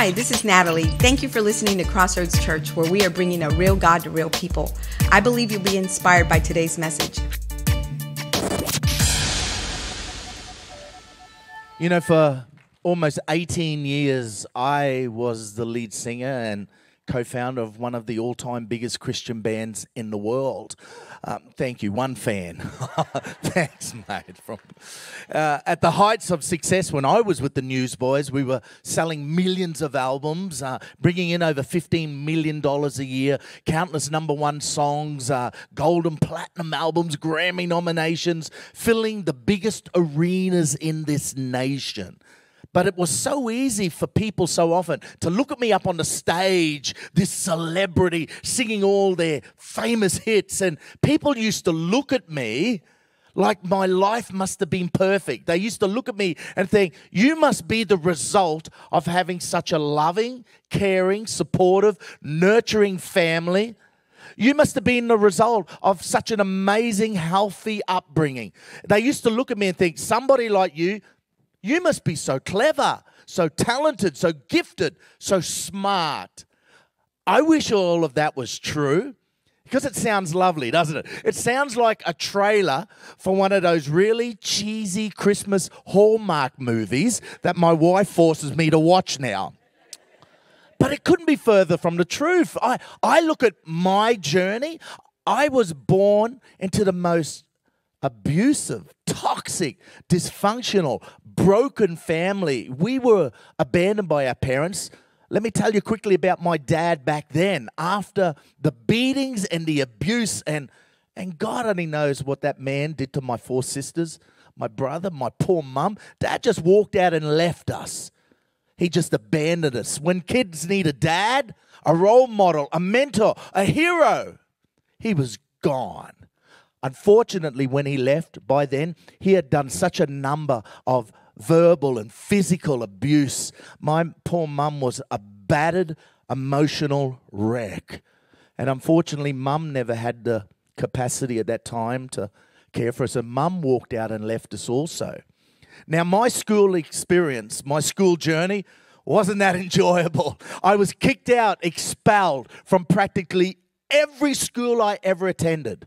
Hi, this is Natalie. Thank you for listening to Crossroads Church, where we are bringing a real God to real people. I believe you'll be inspired by today's message. You know, for almost 18 years, I was the lead singer and co founder of one of the all time biggest Christian bands in the world. Um, thank you, one fan. Thanks, mate. From uh, at the heights of success, when I was with the Newsboys, we were selling millions of albums, uh, bringing in over fifteen million dollars a year, countless number one songs, uh, platinum albums, Grammy nominations, filling the biggest arenas in this nation. But it was so easy for people so often to look at me up on the stage, this celebrity singing all their famous hits. And people used to look at me like my life must have been perfect. They used to look at me and think, You must be the result of having such a loving, caring, supportive, nurturing family. You must have been the result of such an amazing, healthy upbringing. They used to look at me and think, Somebody like you, you must be so clever, so talented, so gifted, so smart. I wish all of that was true because it sounds lovely, doesn't it? It sounds like a trailer for one of those really cheesy Christmas Hallmark movies that my wife forces me to watch now. But it couldn't be further from the truth. I, I look at my journey. I was born into the most abusive, toxic, dysfunctional, broken family. We were abandoned by our parents. Let me tell you quickly about my dad back then. After the beatings and the abuse, and, and God only knows what that man did to my four sisters, my brother, my poor mum. Dad just walked out and left us. He just abandoned us. When kids need a dad, a role model, a mentor, a hero, he was gone. Unfortunately, when he left, by then, he had done such a number of verbal and physical abuse. My poor mum was a battered, emotional wreck. And unfortunately, mum never had the capacity at that time to care for us. And mum walked out and left us also. Now, my school experience, my school journey, wasn't that enjoyable. I was kicked out, expelled from practically every school I ever attended.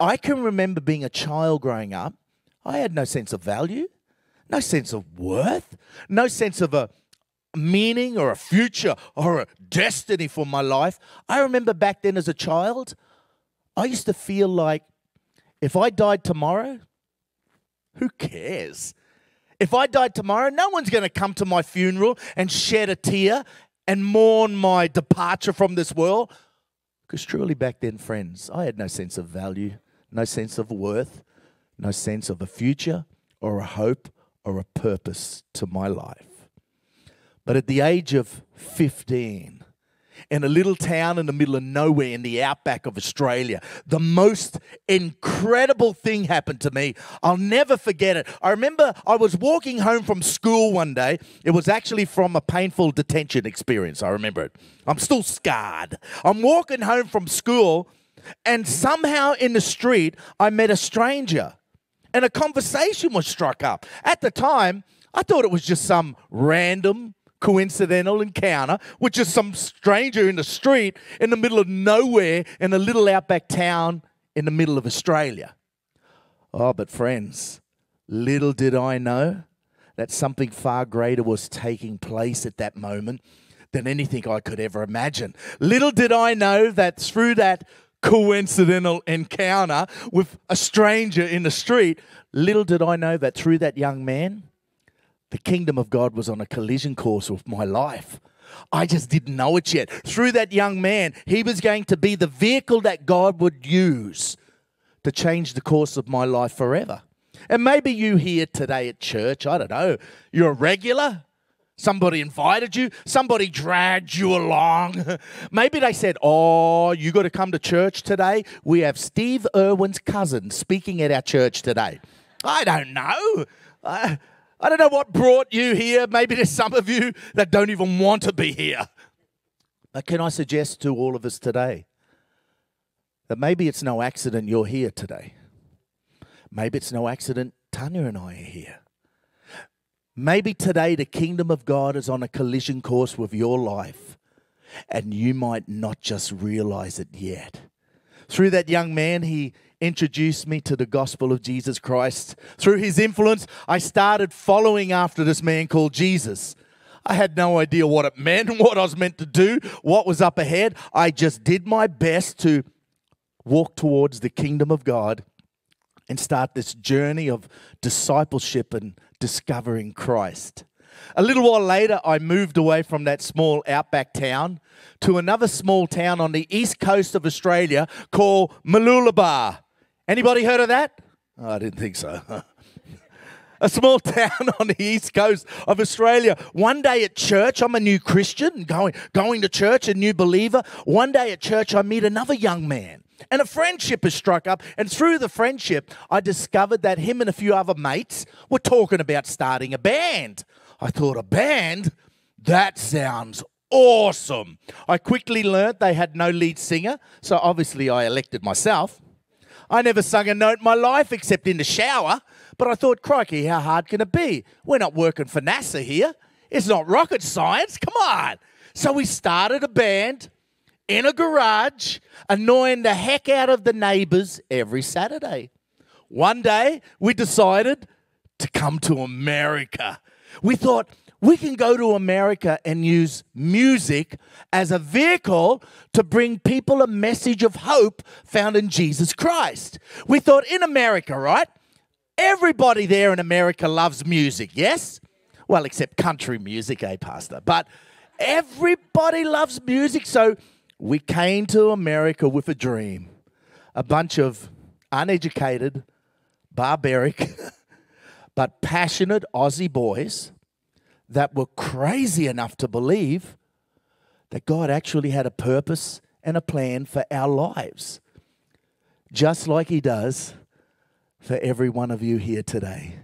I can remember being a child growing up. I had no sense of value no sense of worth, no sense of a meaning or a future or a destiny for my life. I remember back then as a child, I used to feel like if I died tomorrow, who cares? If I died tomorrow, no one's going to come to my funeral and shed a tear and mourn my departure from this world. Because truly, back then, friends, I had no sense of value, no sense of worth, no sense of a future or a hope or a purpose to my life. But at the age of 15, in a little town in the middle of nowhere in the outback of Australia. The most incredible thing happened to me. I'll never forget it. I remember I was walking home from school one day. It was actually from a painful detention experience. I remember it. I'm still scarred. I'm walking home from school, and somehow in the street, I met a stranger and a conversation was struck up. At the time, I thought it was just some random, coincidental encounter with just some stranger in the street in the middle of nowhere in a little outback town in the middle of Australia. Oh, but friends, little did I know that something far greater was taking place at that moment than anything I could ever imagine. Little did I know that through that coincidental encounter with a stranger in the street. Little did I know that through that young man, the kingdom of God was on a collision course with my life. I just didn't know it yet. Through that young man, he was going to be the vehicle that God would use to change the course of my life forever. And maybe you here today at church, I don't know, you're a regular, Somebody invited you, somebody dragged you along. Maybe they said, Oh, you got to come to church today. We have Steve Irwin's cousin speaking at our church today. I don't know. I, I don't know what brought you here. Maybe there's some of you that don't even want to be here. But can I suggest to all of us today that maybe it's no accident you're here today? Maybe it's no accident Tanya and I are here. Maybe today the kingdom of God is on a collision course with your life, and you might not just realize it yet. Through that young man, he introduced me to the gospel of Jesus Christ. Through his influence, I started following after this man called Jesus. I had no idea what it meant, what I was meant to do, what was up ahead. I just did my best to walk towards the kingdom of God and start this journey of discipleship and discovering Christ. A little while later, I moved away from that small outback town to another small town on the east coast of Australia called Mooloolaba. Anybody heard of that? Oh, I didn't think so. a small town on the east coast of Australia. One day at church, I'm a new Christian, going, going to church, a new believer. One day at church, I meet another young man. And a friendship has struck up. And through the friendship, I discovered that him and a few other mates were talking about starting a band. I thought, a band? That sounds awesome. I quickly learnt they had no lead singer, so obviously I elected myself. I never sung a note in my life except in the shower, but I thought, crikey, how hard can it be? We're not working for NASA here. It's not rocket science. Come on. So we started a band in a garage, annoying the heck out of the neighbors every Saturday. One day, we decided to come to America. We thought, we can go to America and use music as a vehicle to bring people a message of hope found in Jesus Christ. We thought in America, right? Everybody there in America loves music, yes? Well, except country music, eh, Pastor? But everybody loves music, so we came to America with a dream. A bunch of uneducated, barbaric, but passionate Aussie boys that were crazy enough to believe that God actually had a purpose and a plan for our lives, just like He does for every one of you here today.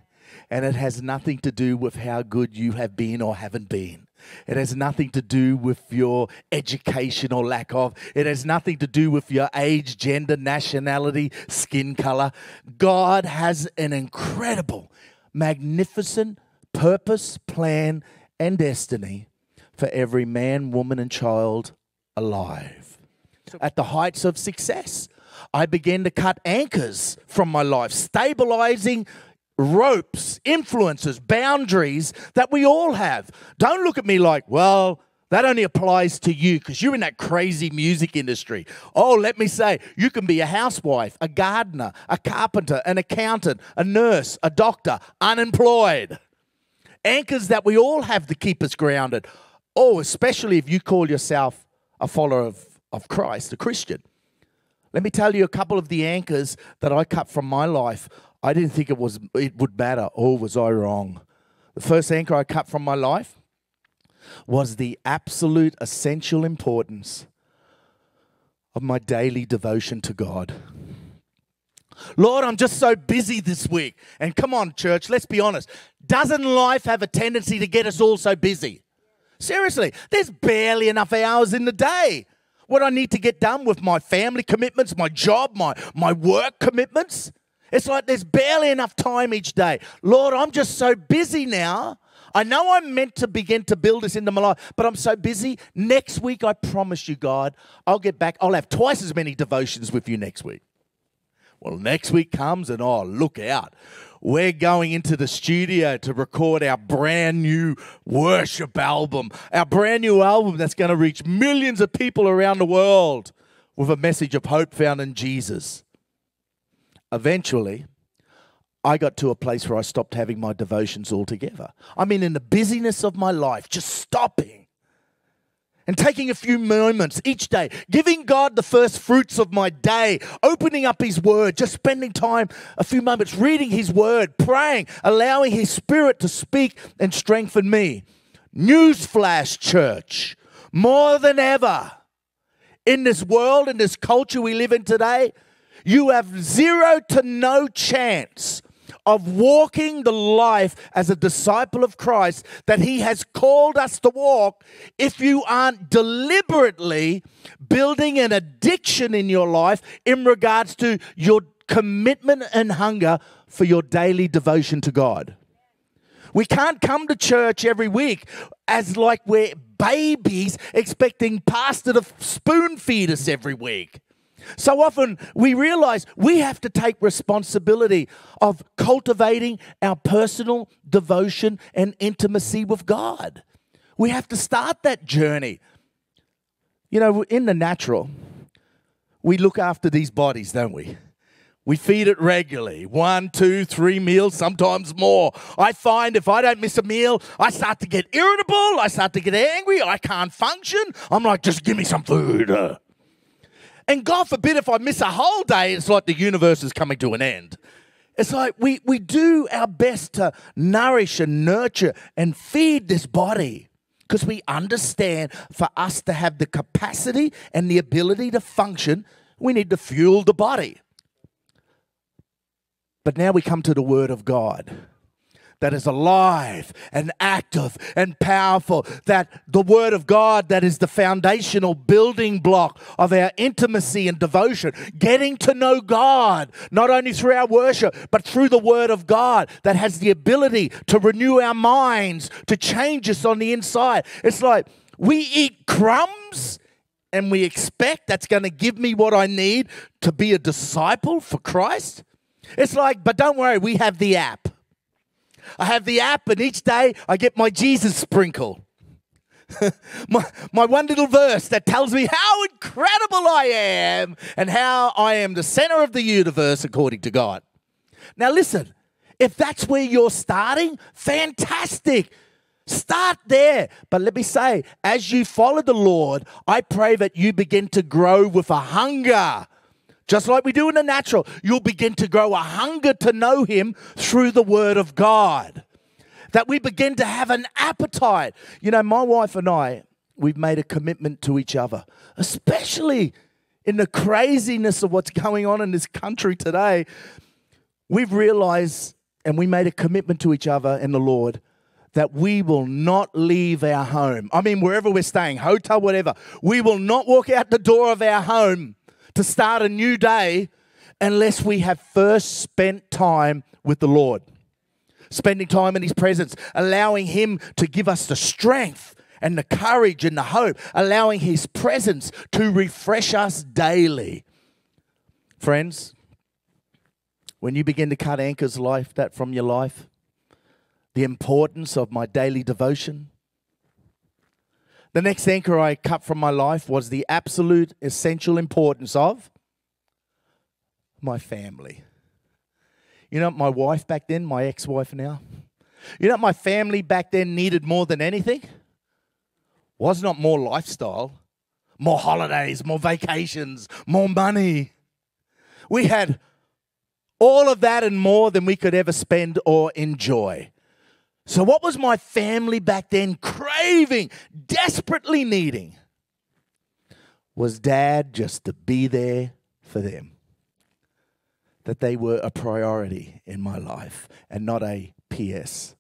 And it has nothing to do with how good you have been or haven't been. It has nothing to do with your education or lack of. It has nothing to do with your age, gender, nationality, skin color. God has an incredible, magnificent purpose, plan, and destiny for every man, woman, and child alive. At the heights of success, I began to cut anchors from my life, stabilizing ropes, influences, boundaries that we all have. Don't look at me like, well, that only applies to you because you're in that crazy music industry. Oh, let me say, you can be a housewife, a gardener, a carpenter, an accountant, a nurse, a doctor, unemployed anchors that we all have to keep us grounded. Oh, especially if you call yourself a follower of, of Christ, a Christian. Let me tell you a couple of the anchors that I cut from my life. I didn't think it was it would matter. Oh, was I wrong? The first anchor I cut from my life was the absolute essential importance of my daily devotion to God. Lord, I'm just so busy this week. And come on, church, let's be honest. Doesn't life have a tendency to get us all so busy? Seriously, there's barely enough hours in the day. What I need to get done with my family commitments, my job, my, my work commitments. It's like there's barely enough time each day. Lord, I'm just so busy now. I know I'm meant to begin to build this into my life, but I'm so busy. Next week, I promise you, God, I'll get back. I'll have twice as many devotions with you next week. Well, next week comes and oh, look out. We're going into the studio to record our brand new worship album, our brand new album that's going to reach millions of people around the world with a message of hope found in Jesus. Eventually, I got to a place where I stopped having my devotions altogether. I mean, in the busyness of my life, just stopping and taking a few moments each day, giving God the first fruits of my day, opening up His Word, just spending time, a few moments reading His Word, praying, allowing His Spirit to speak and strengthen me. Newsflash, church, more than ever in this world, in this culture we live in today, you have zero to no chance of walking the life as a disciple of Christ that He has called us to walk if you aren't deliberately building an addiction in your life in regards to your commitment and hunger for your daily devotion to God. We can't come to church every week as like we're babies expecting pastor to spoon feed us every week. So often we realize we have to take responsibility of cultivating our personal devotion and intimacy with God. We have to start that journey. You know, in the natural, we look after these bodies, don't we? We feed it regularly one, two, three meals, sometimes more. I find if I don't miss a meal, I start to get irritable. I start to get angry. I can't function. I'm like, just give me some food. And God forbid if I miss a whole day, it's like the universe is coming to an end. It's like we, we do our best to nourish and nurture and feed this body because we understand for us to have the capacity and the ability to function, we need to fuel the body. But now we come to the Word of God that is alive and active and powerful. That the Word of God, that is the foundational building block of our intimacy and devotion, getting to know God, not only through our worship, but through the Word of God, that has the ability to renew our minds, to change us on the inside. It's like we eat crumbs and we expect that's going to give me what I need to be a disciple for Christ. It's like, but don't worry, we have the app. I have the app, and each day I get my Jesus sprinkle. my, my one little verse that tells me how incredible I am and how I am the center of the universe according to God. Now, listen, if that's where you're starting, fantastic. Start there. But let me say, as you follow the Lord, I pray that you begin to grow with a hunger just like we do in the natural, you'll begin to grow a hunger to know Him through the Word of God. That we begin to have an appetite. You know, my wife and I, we've made a commitment to each other, especially in the craziness of what's going on in this country today. We've realized and we made a commitment to each other in the Lord that we will not leave our home. I mean, wherever we're staying, hotel, whatever, we will not walk out the door of our home to start a new day unless we have first spent time with the Lord. Spending time in His presence, allowing Him to give us the strength and the courage and the hope, allowing His presence to refresh us daily. Friends, when you begin to cut anchors like that from your life, the importance of my daily devotion, the next anchor I cut from my life was the absolute essential importance of my family. You know, my wife back then, my ex wife now, you know, my family back then needed more than anything? Was not more lifestyle, more holidays, more vacations, more money. We had all of that and more than we could ever spend or enjoy. So, what was my family back then craving, desperately needing? Was dad just to be there for them. That they were a priority in my life and not a PS.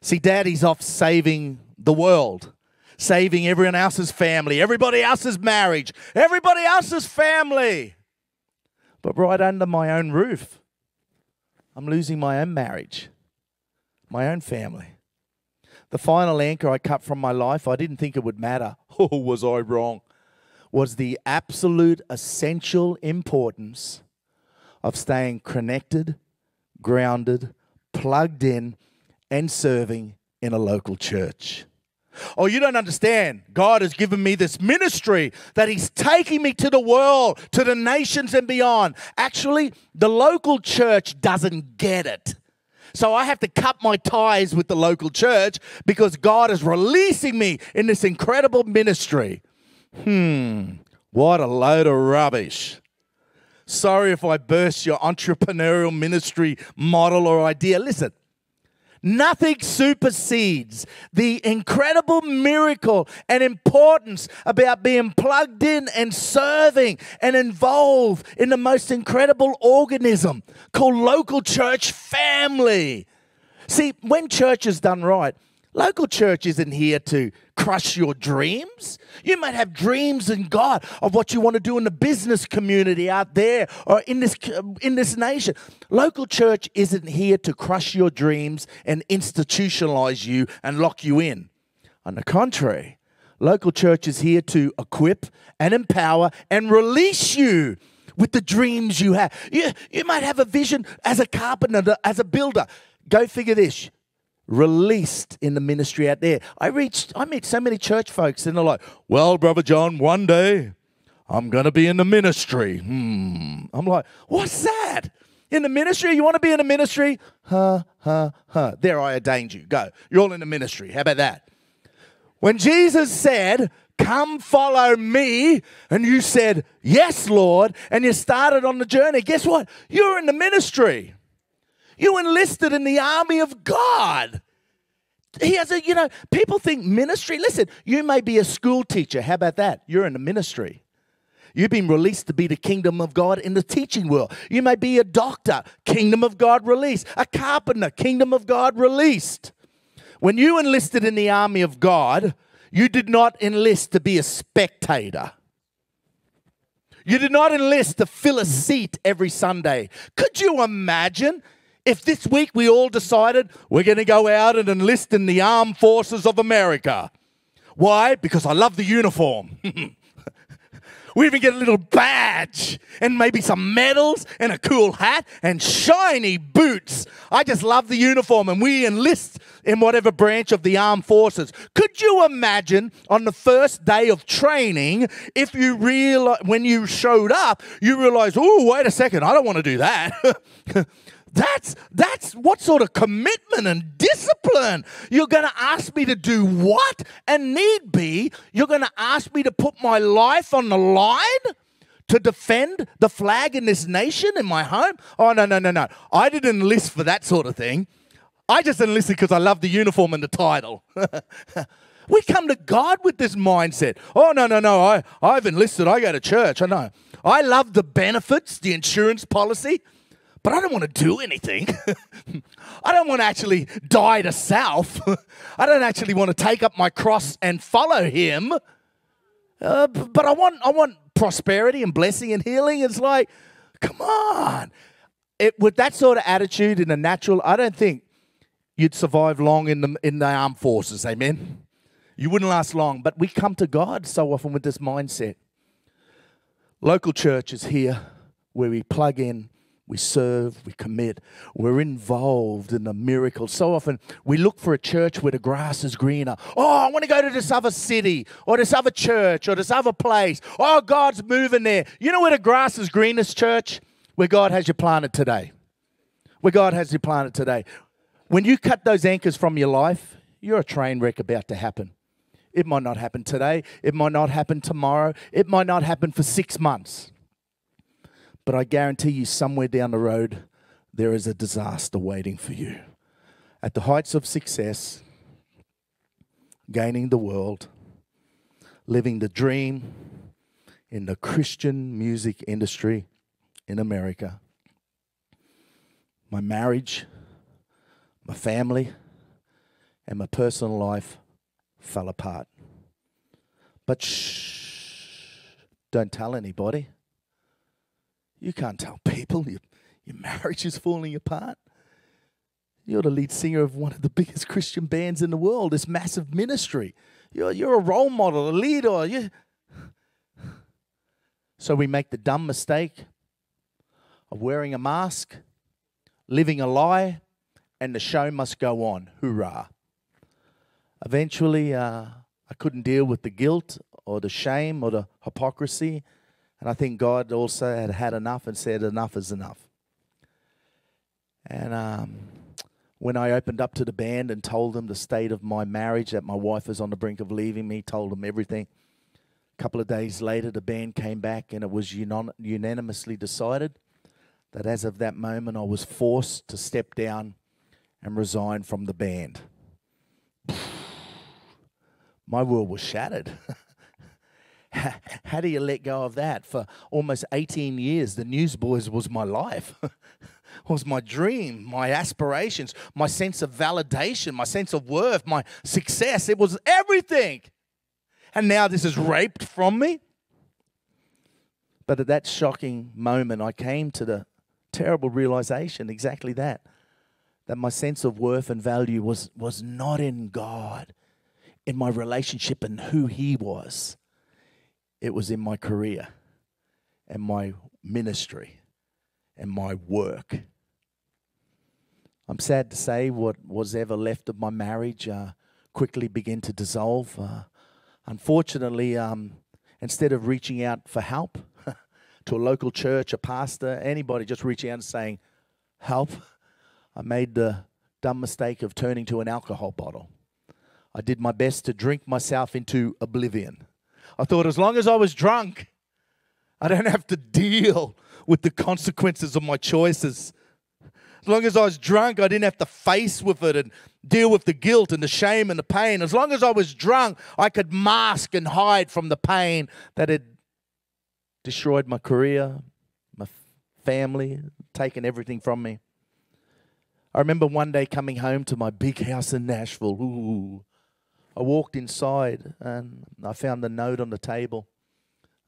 See, daddy's off saving the world, saving everyone else's family, everybody else's marriage, everybody else's family. But right under my own roof, I'm losing my own marriage my own family. The final anchor I cut from my life, I didn't think it would matter. Oh, was I wrong? Was the absolute essential importance of staying connected, grounded, plugged in, and serving in a local church. Oh, you don't understand. God has given me this ministry that He's taking me to the world, to the nations and beyond. Actually, the local church doesn't get it. So I have to cut my ties with the local church because God is releasing me in this incredible ministry. Hmm, what a load of rubbish. Sorry if I burst your entrepreneurial ministry model or idea. Listen, Nothing supersedes the incredible miracle and importance about being plugged in and serving and involved in the most incredible organism called local church family. See, when church is done right, Local church isn't here to crush your dreams. You might have dreams in God of what you want to do in the business community out there or in this in this nation. Local church isn't here to crush your dreams and institutionalize you and lock you in. On the contrary, local church is here to equip and empower and release you with the dreams you have. You, you might have a vision as a carpenter, as a builder. Go figure this released in the ministry out there. I reached, I meet so many church folks, and they're like, "Well, brother John, one day I'm gonna be in the ministry." Hmm. I'm like, "What's that?" In the ministry? You want to be in the ministry? Huh, huh, huh. There I ordained you. Go. You're all in the ministry. How about that? When Jesus said, Come follow me, and you said, Yes, Lord, and you started on the journey, guess what? You're in the ministry. You enlisted in the army of God. He has a, you know, people think ministry. Listen, you may be a school teacher. How about that? You're in the ministry. You've been released to be the kingdom of God in the teaching world. You may be a doctor, kingdom of God released. A carpenter, kingdom of God released. When you enlisted in the army of God, you did not enlist to be a spectator. You did not enlist to fill a seat every Sunday. Could you imagine if this week we all decided we're going to go out and enlist in the armed forces of America. Why? Because I love the uniform. we even get a little badge and maybe some medals and a cool hat and shiny boots. I just love the uniform and we enlist in whatever branch of the armed forces. Could you imagine on the first day of training if you realize when you showed up, you realize, oh, wait a second, I don't want to do that. That's that's what sort of commitment and discipline. You're going to ask me to do what? And need be, you're going to ask me to put my life on the line to defend the flag in this nation in my home? Oh no, no, no, no. I didn't enlist for that sort of thing. I just enlisted because I love the uniform and the title. we come to God with this mindset. Oh no, no, no. I, I've enlisted. I go to church. I know. I love the benefits, the insurance policy but I don't want to do anything. I don't want to actually die to self. I don't actually want to take up my cross and follow him. Uh, but I want, I want prosperity and blessing and healing. It's like, come on. It, with that sort of attitude in the natural, I don't think you'd survive long in the, in the armed forces. Amen. You wouldn't last long. But we come to God so often with this mindset. Local church is here where we plug in we serve, we commit, we're involved in the miracle. So often we look for a church where the grass is greener. Oh, I want to go to this other city or this other church or this other place. Oh, God's moving there. You know where the grass is greenest, church? Where God has you planted today. Where God has you planted today. When you cut those anchors from your life, you're a train wreck about to happen. It might not happen today. It might not happen tomorrow. It might not happen for six months. But I guarantee you, somewhere down the road, there is a disaster waiting for you. At the heights of success, gaining the world, living the dream in the Christian music industry in America. My marriage, my family, and my personal life fell apart. But shh, don't tell anybody. You can't tell people your, your marriage is falling apart. You're the lead singer of one of the biggest Christian bands in the world, this massive ministry. You're, you're a role model, a leader. You... So we make the dumb mistake of wearing a mask, living a lie, and the show must go on. Hoorah. Eventually, uh, I couldn't deal with the guilt or the shame or the hypocrisy and I think God also had had enough and said, enough is enough. And um, when I opened up to the band and told them the state of my marriage, that my wife was on the brink of leaving me, told them everything. A couple of days later, the band came back and it was unan- unanimously decided that as of that moment, I was forced to step down and resign from the band. My world was shattered. how do you let go of that? For almost 18 years, the Newsboys was my life, was my dream, my aspirations, my sense of validation, my sense of worth, my success. It was everything. And now this is raped from me. But at that shocking moment, I came to the terrible realization exactly that that my sense of worth and value was, was not in God, in my relationship and who He was. It was in my career and my ministry and my work. I'm sad to say what was ever left of my marriage uh, quickly began to dissolve. Uh, unfortunately, um, instead of reaching out for help to a local church, a pastor, anybody just reaching out and saying, Help, I made the dumb mistake of turning to an alcohol bottle. I did my best to drink myself into oblivion. I thought as long as I was drunk, I don't have to deal with the consequences of my choices. As long as I was drunk, I didn't have to face with it and deal with the guilt and the shame and the pain. As long as I was drunk, I could mask and hide from the pain that had destroyed my career, my family, taken everything from me. I remember one day coming home to my big house in Nashville. Ooh. I walked inside and I found the note on the table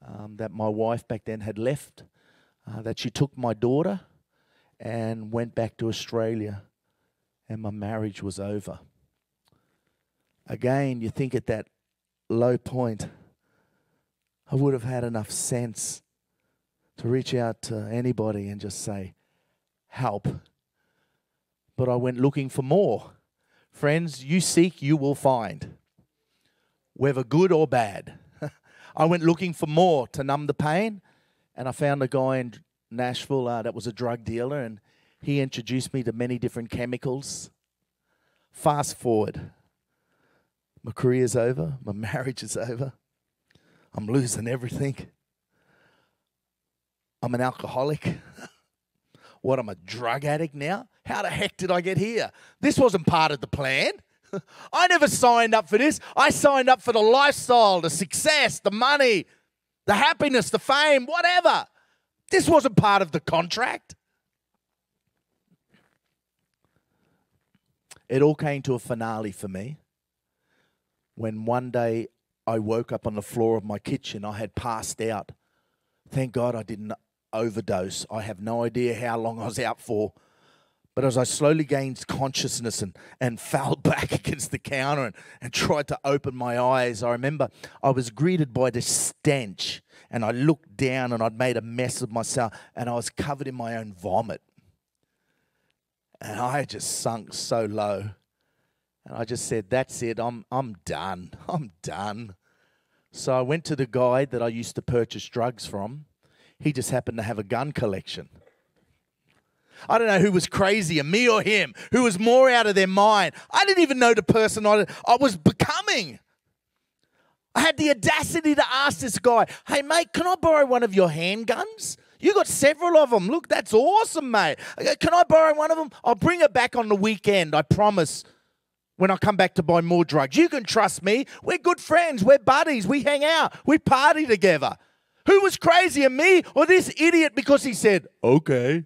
um, that my wife back then had left, uh, that she took my daughter and went back to Australia, and my marriage was over. Again, you think at that low point, I would have had enough sense to reach out to anybody and just say, Help but I went looking for more. Friends, you seek, you will find, whether good or bad. I went looking for more to numb the pain, and I found a guy in Nashville uh, that was a drug dealer, and he introduced me to many different chemicals. Fast forward, my career's over, my marriage is over, I'm losing everything. I'm an alcoholic. what, I'm a drug addict now? How the heck did I get here? This wasn't part of the plan. I never signed up for this. I signed up for the lifestyle, the success, the money, the happiness, the fame, whatever. This wasn't part of the contract. It all came to a finale for me when one day I woke up on the floor of my kitchen. I had passed out. Thank God I didn't overdose. I have no idea how long I was out for. But as I slowly gained consciousness and, and fell back against the counter and, and tried to open my eyes, I remember I was greeted by this stench. And I looked down and I'd made a mess of myself and I was covered in my own vomit. And I just sunk so low. And I just said, That's it, I'm, I'm done. I'm done. So I went to the guy that I used to purchase drugs from. He just happened to have a gun collection. I don't know who was crazier, me or him, who was more out of their mind. I didn't even know the person I, I was becoming. I had the audacity to ask this guy, hey, mate, can I borrow one of your handguns? You got several of them. Look, that's awesome, mate. Uh, can I borrow one of them? I'll bring it back on the weekend, I promise, when I come back to buy more drugs. You can trust me. We're good friends. We're buddies. We hang out. We party together. Who was crazier, me or this idiot because he said, okay?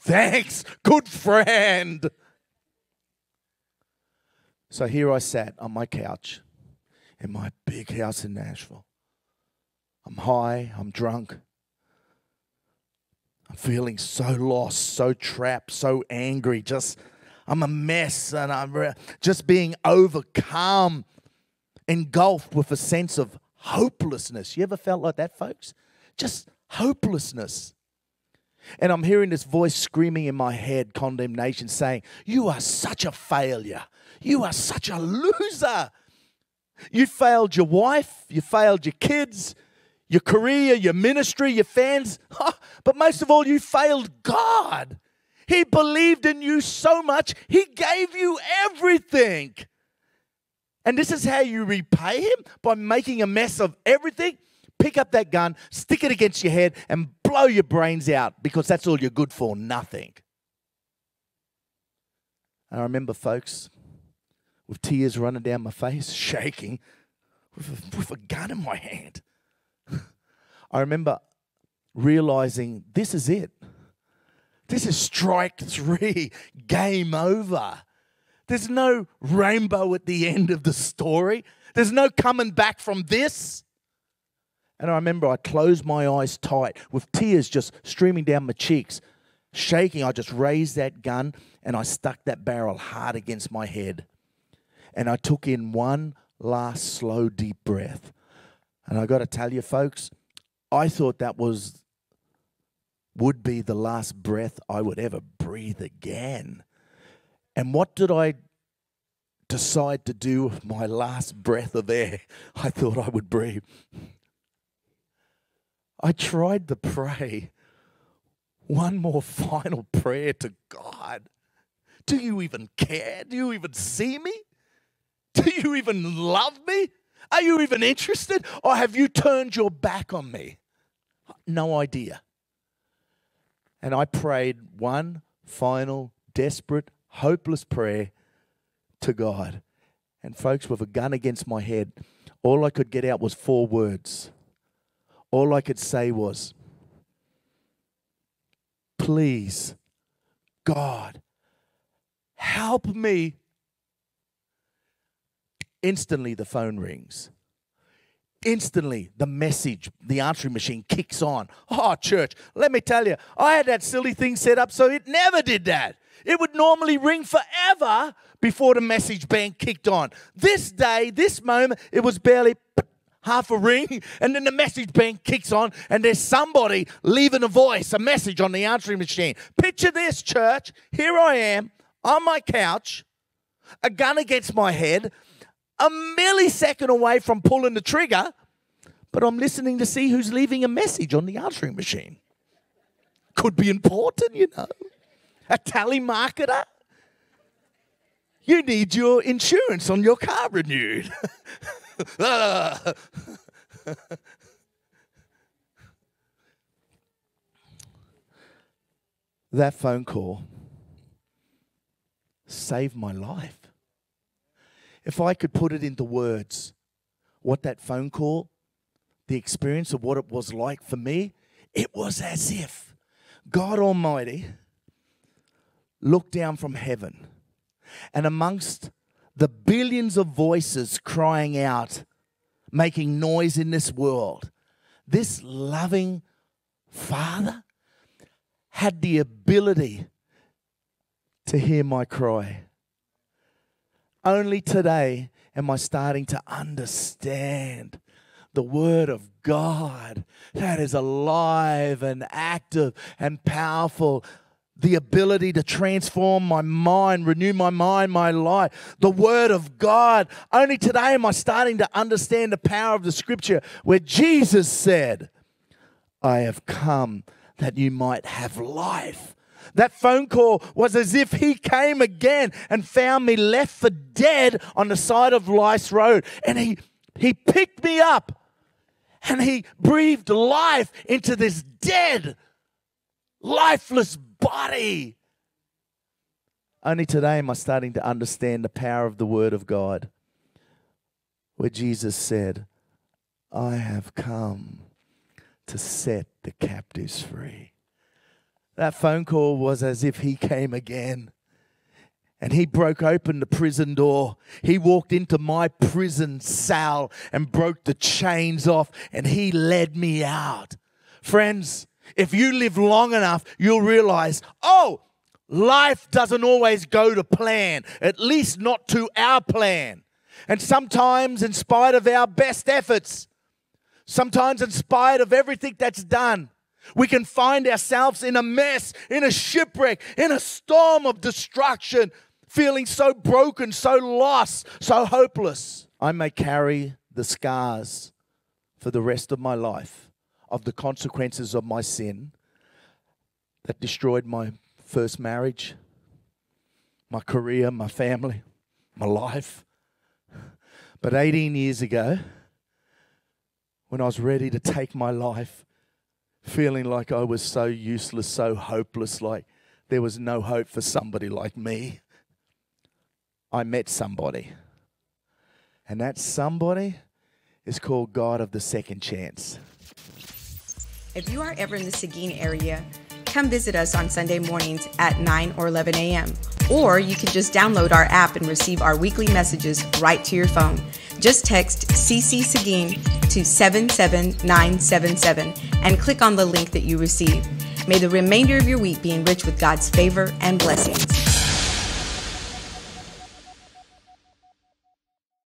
Thanks, good friend. So here I sat on my couch in my big house in Nashville. I'm high, I'm drunk. I'm feeling so lost, so trapped, so angry. Just, I'm a mess and I'm just being overcome, engulfed with a sense of hopelessness. You ever felt like that, folks? Just hopelessness. And I'm hearing this voice screaming in my head, condemnation, saying, You are such a failure. You are such a loser. You failed your wife, you failed your kids, your career, your ministry, your fans. But most of all, you failed God. He believed in you so much, He gave you everything. And this is how you repay Him by making a mess of everything pick up that gun, stick it against your head, and blow your brains out because that's all you're good for nothing. And I remember, folks, with tears running down my face, shaking, with a, with a gun in my hand. I remember realizing this is it. This is strike three, game over. There's no rainbow at the end of the story. There's no coming back from this. And I remember I closed my eyes tight with tears just streaming down my cheeks. Shaking, I just raised that gun and I stuck that barrel hard against my head. And I took in one last slow, deep breath. And I got to tell you, folks, I thought that was would be the last breath I would ever breathe again. And what did I decide to do with my last breath of air I thought I would breathe? I tried to pray one more final prayer to God. Do you even care? Do you even see me? Do you even love me? Are you even interested? Or have you turned your back on me? No idea. And I prayed one final, desperate, hopeless prayer to God. And folks, with a gun against my head, all I could get out was four words. All I could say was, Please, God, help me. Instantly, the phone rings. Instantly, the message, the answering machine kicks on. Oh, church, let me tell you, I had that silly thing set up so it never did that. It would normally ring forever before the message bank kicked on. This day, this moment, it was barely half a ring, and then the message bank kicks on, and there's somebody leaving a voice, a message on the answering machine. Picture this, church. Here I am on my couch, a gun against my head a millisecond away from pulling the trigger, but I'm listening to see who's leaving a message on the answering machine. Could be important, you know. A telemarketer. You need your insurance on your car renewed. that phone call saved my life. If I could put it into words, what that phone call, the experience of what it was like for me, it was as if God Almighty looked down from heaven and amongst the billions of voices crying out, making noise in this world, this loving Father had the ability to hear my cry. Only today am I starting to understand the Word of God that is alive and active and powerful. The ability to transform my mind, renew my mind, my life. The Word of God. Only today am I starting to understand the power of the Scripture where Jesus said, I have come that you might have life that phone call was as if he came again and found me left for dead on the side of Lice Road. And he, he picked me up and he breathed life into this dead, lifeless body. Only today am I starting to understand the power of the Word of God, where Jesus said, I have come to set the captives free. That phone call was as if he came again. And he broke open the prison door. He walked into my prison cell and broke the chains off, and he led me out. Friends, if you live long enough, you'll realize oh, life doesn't always go to plan, at least not to our plan. And sometimes, in spite of our best efforts, sometimes, in spite of everything that's done, we can find ourselves in a mess, in a shipwreck, in a storm of destruction, feeling so broken, so lost, so hopeless. I may carry the scars for the rest of my life of the consequences of my sin that destroyed my first marriage, my career, my family, my life. But 18 years ago, when I was ready to take my life, feeling like I was so useless, so hopeless, like there was no hope for somebody like me, I met somebody. And that somebody is called God of the Second Chance. If you are ever in the Seguin area, come visit us on Sunday mornings at 9 or 11 a.m. Or you can just download our app and receive our weekly messages right to your phone. Just text CC Seguin to 77977 and click on the link that you receive. May the remainder of your week be enriched with God's favor and blessings.